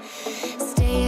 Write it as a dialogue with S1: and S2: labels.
S1: Stay